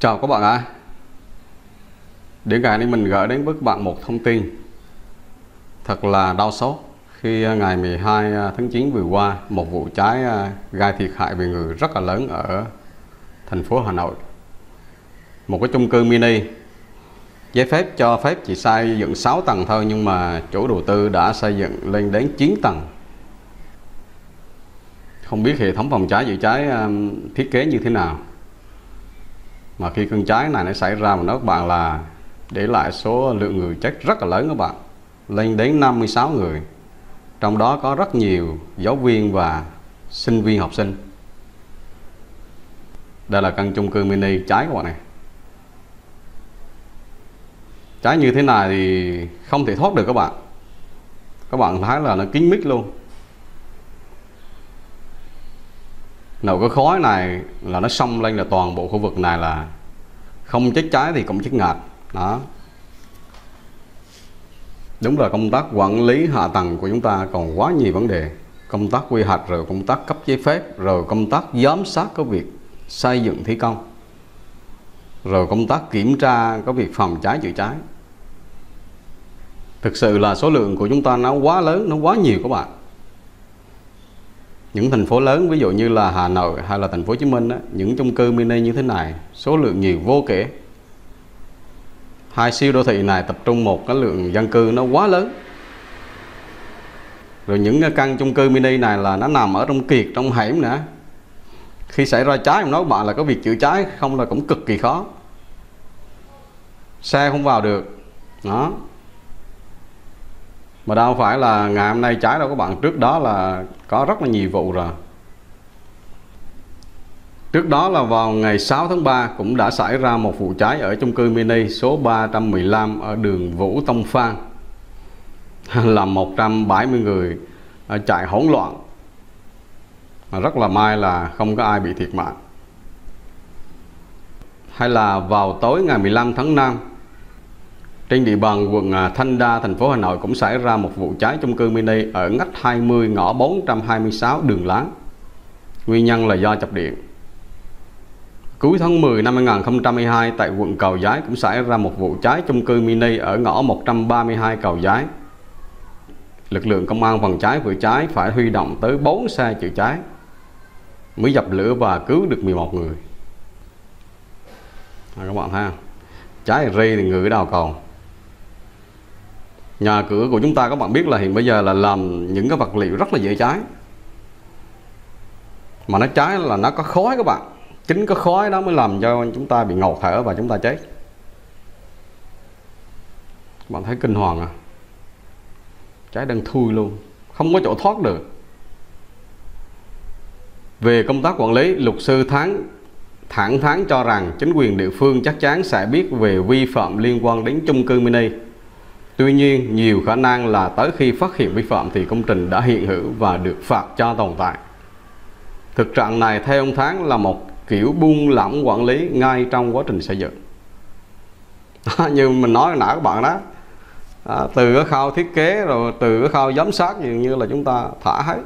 Chào các bạn ạ. Đến ngày nay mình gửi đến với các bạn một thông tin Thật là đau xót Khi à, ngày 12 à, tháng 9 vừa qua Một vụ cháy à, gây thiệt hại về người rất là lớn ở thành phố Hà Nội. Một cái chung cư mini, Giấy phép cho phép chỉ xây dựng 6 tầng thôi Nhưng mà chủ đầu tư đã xây dựng lên đến 9 tầng. Không biết hệ thống phòng cháy chữa cháy thiết kế như thế nào mà khi cơn cháy này nó xảy ra mà nó các bạn là để lại số lượng người chết rất là lớn các bạn. Lên đến 56 người. Trong đó có rất nhiều giáo viên và sinh viên học sinh. Đây là căn chung cư mini cháy các bạn này. Cháy như thế này thì không thể thoát được các bạn. Các bạn thấy là nó kín mít luôn. Nầu cái khói này là nó xông lên là toàn bộ khu vực này là không chết cháy thì cũng chết ngạt. Đó. Đúng là công tác quản lý hạ tầng của chúng ta còn quá nhiều vấn đề. Công tác quy hoạch, rồi công tác cấp giấy phép, rồi công tác giám sát cái việc xây dựng thi công, rồi công tác kiểm tra có việc phòng cháy, chữa cháy. Thực sự là số lượng của chúng ta nó quá lớn, nó quá nhiều các bạn những thành phố lớn ví dụ như là Hà Nội hay là thành phố Hồ Chí Minh đó, những chung cư mini như thế này số lượng nhiều vô kể. Hai siêu đô thị này tập trung một cái lượng dân cư nó quá lớn. Rồi những căn chung cư mini này là nó nằm ở trong kiệt trong hẻm nữa khi xảy ra cháy nói bạn là có việc chữa cháy không là cũng cực kỳ khó. Xe không vào được. Đó mà đâu phải là ngày hôm nay trái đâu, các bạn. Trước đó là có rất là nhiều vụ rồi. Trước đó là vào ngày 6 tháng 3 cũng đã xảy ra một vụ cháy ở chung cư mini số 315 ở đường Vũ Tông Phan. Làm 170 người à, chạy hỗn loạn. Rất là may là không có ai bị thiệt mạng. Hay là vào tối ngày 15 tháng 5 trên địa bàn quận à, Thanh Đa, thành phố Hà Nội cũng xảy ra một vụ cháy chung cư mini ở ngách 20 ngõ 426 đường Láng. Nguyên nhân là do chập điện. Cuối tháng 10 năm 2022 tại quận Cầu Giấy cũng xảy ra một vụ cháy chung cư mini ở ngõ 132 Cầu Giấy. Lực lượng công an phòng cháy vừa cháy phải huy động tới 4 xe chữa cháy mới dập lửa và cứu được 11 người. À, các bạn thấy không? Cháy rây thì người ở đâu còn nhà cửa của chúng ta, các bạn biết là hiện bây giờ là làm những cái vật liệu rất là dễ cháy. Mà nó cháy là nó có khói các bạn. Chính cái khói đó mới làm cho chúng ta bị ngột thở và chúng ta chết. Các bạn thấy kinh hoàng à? Cháy đang thui luôn. Không có chỗ thoát được. Về công tác quản lý, luật sư tháng, thẳng thắn cho rằng chính quyền địa phương chắc chắn sẽ biết về vi phạm liên quan đến chung cư mini. Tuy nhiên, nhiều khả năng là tới khi phát hiện vi phạm thì công trình đã hiện hữu và được phạt cho tồn tại. Thực trạng này theo ông Tháng là một kiểu buông lỏng quản lý ngay trong quá trình xây dựng. như mình nói nãy các bạn đó, à, từ cái khâu thiết kế rồi từ cái khâu giám sát dường như là chúng ta thả hết.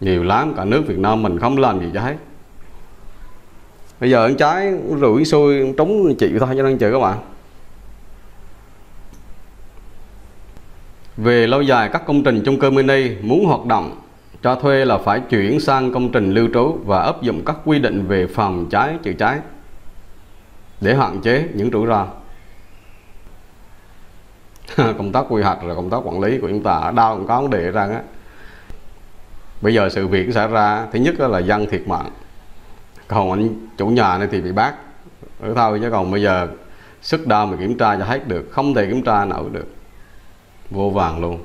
Nhiều lắm, cả nước Việt Nam mình không làm gì cho hết bây giờ ăn trái rủi xui trúng chịu thôi, cho nên chịu các bạn. Về lâu dài, các công trình chung cư mini muốn hoạt động, cho thuê là phải chuyển sang công trình lưu trú và áp dụng các quy định về phòng cháy, chữa cháy, để hạn chế những rủi ro. Công tác quy hoạch rồi công tác quản lý của chúng ta ở đâu cũng có vấn đề rằng á. Bây giờ sự việc xảy ra, thứ nhất là dân thiệt mạng còn anh chủ nhà này thì bị bắt ở ừ, thôi chứ còn bây giờ sức đo mà kiểm tra cho hết được, không thể kiểm tra nổi được. Vô vàng luôn.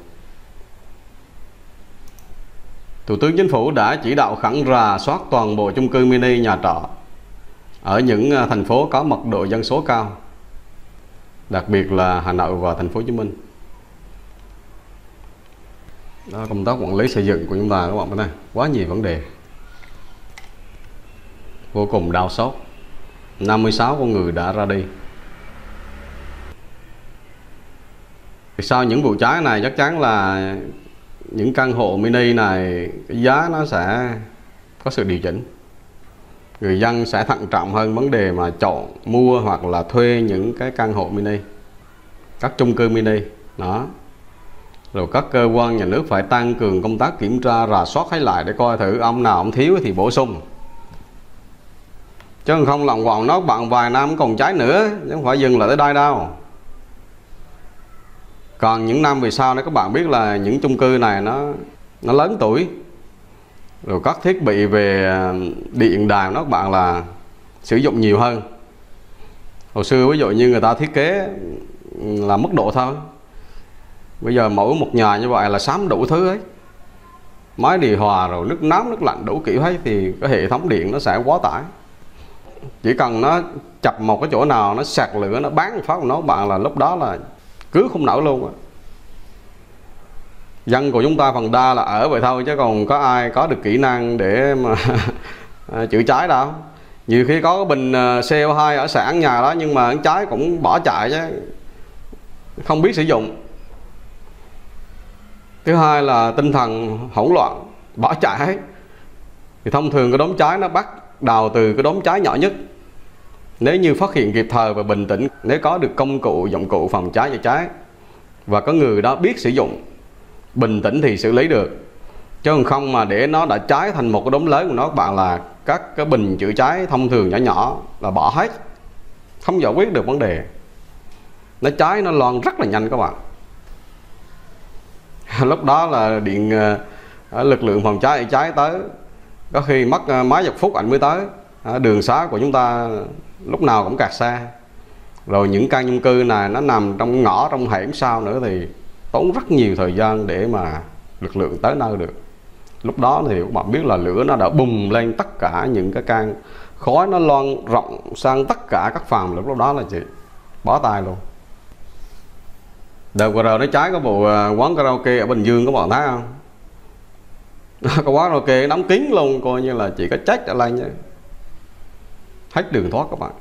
Thủ tướng Chính phủ đã chỉ đạo khẩn rà soát toàn bộ chung cư mini nhà trọ ở những à, thành phố có mật độ dân số cao, đặc biệt là Hà Nội và thành phố Hồ Chí Minh. Đó, công tác quản lý xây dựng của chúng ta, các bạn này quá nhiều vấn đề vô cùng đau xót. 56 con người đã ra đi. Sau những vụ cháy này, chắc chắn là những căn hộ mini này, cái giá nó sẽ có sự điều chỉnh. Người dân sẽ thận trọng hơn vấn đề mà chọn, mua hoặc là thuê những cái căn hộ mini. Các chung cư mini, đó. Rồi các cơ quan nhà nước phải tăng cường công tác kiểm tra, rà soát hay lại để coi thử ông nào ông thiếu thì bổ sung chứ không lòng vòng nó bạn vài năm còn cháy nữa, chứ không phải dừng lại tới đây đâu. Còn những năm về sau đó, các bạn biết là những chung cư này nó nó lớn tuổi. Rồi các thiết bị về à, điện đài nó các bạn là sử dụng nhiều hơn. Hồi xưa ví dụ như người ta thiết kế là mức độ thôi. Bây giờ mỗi một nhà như vậy là sắm đủ thứ ấy máy điều hòa rồi nước nóng, nước lạnh đủ kiểu hết thì cái hệ thống điện nó sẽ quá tải chỉ cần nó chập một cái chỗ nào, nó sạc lửa, nó bán phát nó bạn là lúc đó là cứ không nổi luôn á. Dân của chúng ta phần đa là ở vậy thôi, chứ còn có ai có được kỹ năng để mà à, chữa cháy đâu. Nhiều khi có cái bình à, CO2 ở sản nhà đó, nhưng mà cháy cũng bỏ chạy chứ, không biết sử dụng. Thứ hai là tinh thần hỗn loạn, bỏ chạy. Thì thông thường cái đống cháy nó bắt đào từ cái đốm cháy nhỏ nhất. Nếu như phát hiện kịp thời và bình tĩnh, nếu có được công cụ, dụng cụ phòng cháy chữa cháy và có người đó biết sử dụng, bình tĩnh thì xử lý được. Chứ không mà để nó đã cháy thành một cái đốm lớn của nó các bạn là các cái bình chữa cháy thông thường nhỏ nhỏ là bỏ hết, không giải quyết được vấn đề. Nó cháy nó loan rất là nhanh các bạn. Lúc đó là điện ờ, lực lượng phòng cháy cháy tới có khi mất ờ, mấy chục phút anh mới tới. Đường xá của chúng ta lúc nào cũng kẹt xe. Rồi những căn chung cư này nó nằm trong ngõ, trong hẻm sau nữa thì tốn rất nhiều thời gian để mà lực lượng tới nơi được. Lúc đó thì các bạn biết là lửa nó đã bùng lên tất cả những cái căn. Khói nó loan rộng sang tất cả các phòng. Lúc đó là chị, bó tay luôn. Đợt vừa rồi nó cháy cái vụ ờ, quán karaoke ở Bình Dương các bạn thấy không? Có rồi kì đóng kín luôn coi như là chỉ có trách ở lên nha. Hết đường thoát các bạn.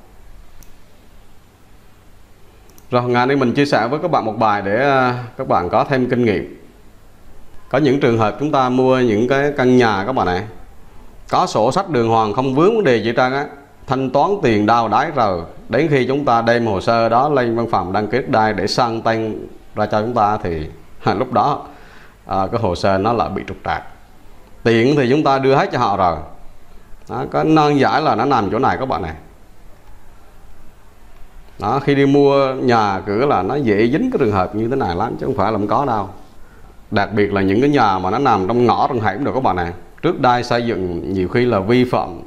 Rồi ngày nay mình chia sẻ với các bạn một bài để à, các bạn có thêm kinh nghiệm. Có những trường hợp chúng ta mua những cái căn nhà các bạn này có sổ sách đường hoàng không vướng vấn đề gì trơn á. Thanh toán tiền đau đái rồi đến khi chúng ta đem hồ sơ đó lên văn phòng đăng ký đai để sang tên ra cho chúng ta thì lúc đó à, cái hồ sơ nó lại bị trục trặc tiện thì chúng ta đưa hết cho họ rồi. Đó, có nan giải là nó nằm chỗ này các bạn này. Đó, khi đi mua nhà cửa là nó dễ dính cái trường hợp như thế này lắm chứ không phải là không có đâu. Đặc biệt là những cái nhà mà nó nằm trong ngõ trong hẻm được các bạn này. Trước đây xây dựng nhiều khi là vi phạm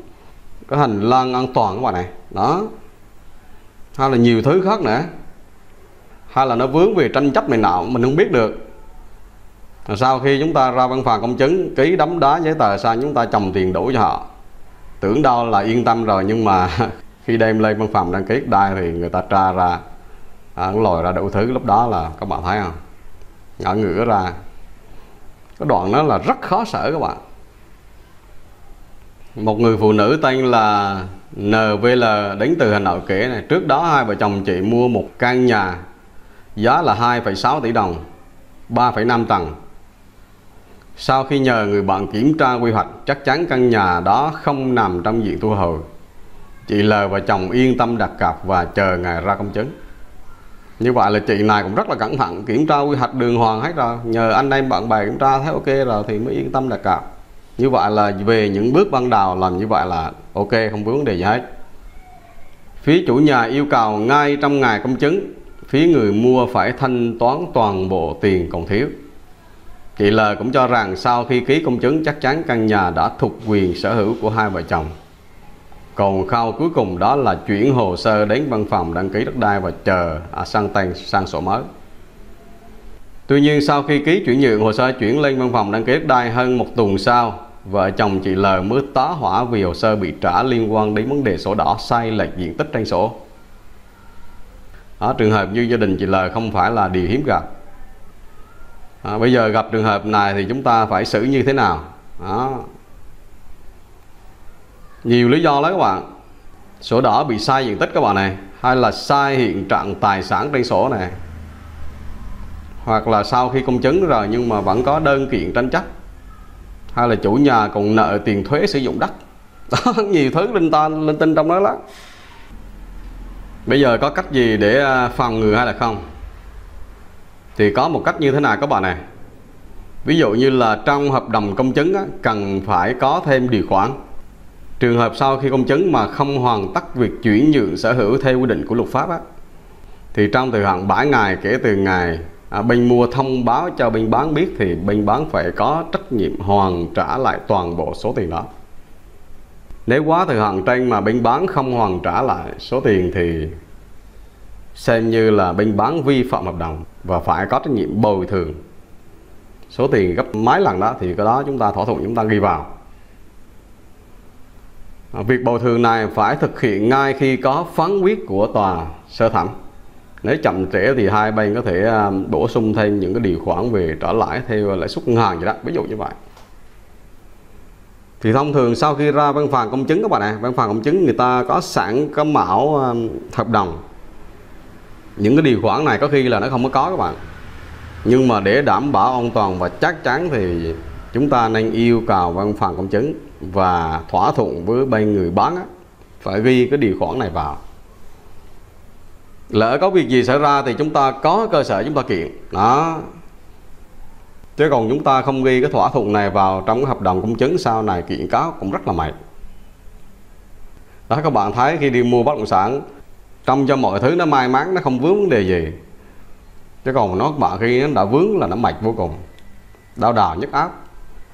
cái hành lang an toàn các bạn này. Đó. Hay là nhiều thứ khác nữa. Hay là nó vướng về tranh chấp này nọ mình không biết được sau khi chúng ta ra văn phòng công chứng ký đấm đá giấy tờ sang chúng ta trồng tiền đủ cho họ. Tưởng đâu là yên tâm rồi nhưng mà khi đem lên văn phòng đăng ký đai thì người ta tra ra. À, lòi ra đủ thứ lúc đó là các bạn thấy không? Ngỡ ngửa ra. Cái đoạn đó là rất khó sở các bạn. Một người phụ nữ tên là NVL đến từ Hà Nội kể này trước đó hai vợ chồng chị mua một căn nhà giá là 2,6 tỷ đồng 3,5 tầng sau khi nhờ người bạn kiểm tra quy hoạch, chắc chắn căn nhà đó không nằm trong diện thu hồi. Chị L và chồng yên tâm đặt cọc và chờ ngày ra công chứng. Như vậy là chị này cũng rất là cẩn thận, kiểm tra quy hoạch đường hoàng hết rồi. Nhờ anh em bạn bè kiểm tra thấy ok rồi thì mới yên tâm đặt cọc. Như vậy là về những bước ban đầu làm như vậy là ok, không vướng đề gì hết. Phía chủ nhà yêu cầu ngay trong ngày công chứng, phía người mua phải thanh toán toàn bộ tiền còn thiếu chị L cũng cho rằng sau khi ký công chứng chắc chắn căn nhà đã thuộc quyền sở hữu của hai vợ chồng. Còn khâu cuối cùng đó là chuyển hồ sơ đến văn phòng đăng ký đất đai và chờ à, sang tên sang sổ mới. Tuy nhiên sau khi ký chuyển nhượng hồ sơ chuyển lên văn phòng đăng ký đất đai hơn một tuần sau vợ chồng chị L mới tá hỏa vì hồ sơ bị trả liên quan đến vấn đề sổ đỏ sai lệch diện tích trên sổ. Ở trường hợp như gia đình chị L không phải là điều hiếm gặp à, bây giờ gặp trường hợp này thì chúng ta phải xử như thế nào? Đó. nhiều lý do lắm các bạn. Sổ đỏ bị sai diện tích các bạn này hay là sai hiện trạng tài sản trên sổ này hoặc là sau khi công chứng rồi nhưng mà vẫn có đơn kiện tranh chấp hay là chủ nhà còn nợ tiền thuế sử dụng đất. Đó nhiều thứ linh ta linh tinh trong đó lắm. Bây giờ có cách gì để à, phòng ngừa hay là không? Thì có một cách như thế nào các bạn này. Ví dụ như là trong hợp đồng công chứng á, cần phải có thêm điều khoản. Trường hợp sau khi công chứng mà không hoàn tất việc chuyển nhượng sở hữu theo quy định của luật pháp á, thì trong thời hạn 7 ngày kể từ ngày à, bên mua thông báo cho bên bán biết thì bên bán phải có trách nhiệm hoàn trả lại toàn bộ số tiền đó. Nếu quá thời hạn trên mà bên bán không hoàn trả lại số tiền thì xem như là bên bán vi phạm hợp đồng và phải có trách nhiệm bồi thường. Số tiền gấp mấy lần đó thì cái đó chúng ta thỏa thuận chúng ta ghi vào. À, việc bồi thường này phải thực hiện ngay khi có phán quyết của tòa sơ thẩm. Nếu chậm trễ thì hai bên có thể à, bổ sung thêm những cái điều khoản về trả lãi theo lãi suất ngân hàng vậy đó, ví dụ như vậy. Thì thông thường sau khi ra văn phòng công chứng các bạn ạ, văn phòng công chứng người ta có sẵn cái mẫu à, hợp đồng những cái điều khoản này có khi là nó không có có các bạn. Nhưng mà để đảm bảo an toàn và chắc chắn thì chúng ta nên yêu cầu văn phòng công chứng và thỏa thuận với bên người bán á, phải ghi cái điều khoản này vào. Lỡ có việc gì xảy ra thì chúng ta có cơ sở chúng ta kiện. Đó. Chứ còn chúng ta không ghi cái thỏa thuận này vào trong cái hợp đồng công chứng sau này kiện cáo cũng rất là mệt. Đó các bạn thấy khi đi mua bất động sản trong cho mọi thứ nó may mắn nó không vướng vấn đề gì. Chứ còn nó bạn khi nó đã vướng là nó mệt vô cùng. Đau đào nhức áp.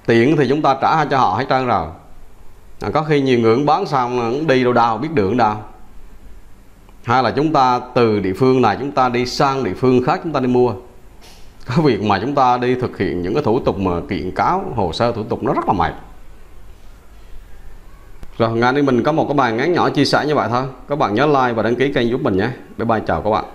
Tiền thì chúng ta trả cho họ hết trơn rồi. À, có khi nhiều người bán xong đi đâu đau biết đường đâu. Hay là chúng ta từ địa phương này chúng ta đi sang địa phương khác chúng ta đi mua. Cái việc mà chúng ta đi thực hiện những cái thủ tục mà kiện cáo hồ sơ thủ tục nó rất là mệt rồi ngày nay mình có một cái bài ngắn nhỏ chia sẻ như vậy thôi. Các bạn nhớ like và đăng ký kênh giúp mình nhé. Bye bye, chào các bạn.